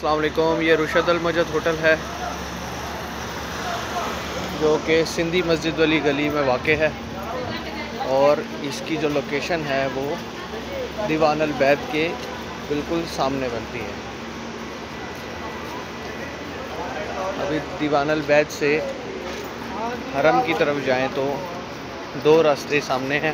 السلام علیکم، یہ رشد المجد ہوٹل ہے، جو کہ سندھی مسجد والی گلی میں واقع ہے۔ اور اس کی جو لوکیشن ہے، وہ دیوان البید کے بالکل سامنے بنتی ہے۔ ابھی دیوان البید سے حرم کی طرف جائیں تو دو راستے سامنے ہیں۔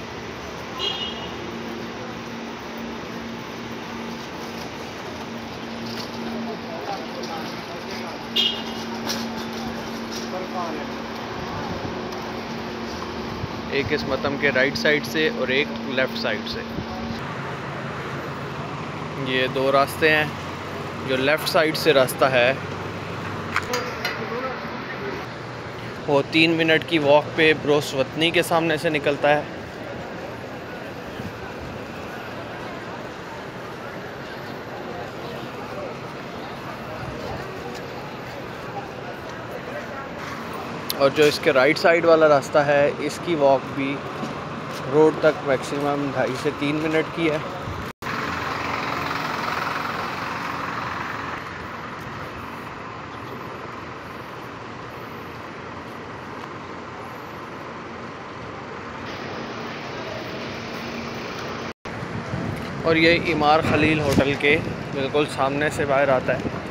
ایک اس متم کے رائٹ سائڈ سے اور ایک لیفٹ سائڈ سے۔ یہ دو راستے ہیں۔ جو لیفٹ سائڈ سے راستہ ہے۔ وہ تین منٹ کی واک پہ بروس وطنی کے سامنے سے نکلتا ہے۔ اور جو اس کے رائٹ سائڈ والا راستہ ہے، اس کی واک بھی روڈ تک میکسیمم ڈھائی سے تین منٹ کی ہے۔ اور یہ امار خلیل ہوٹل کے بالکل سامنے سے باہر آتا ہے۔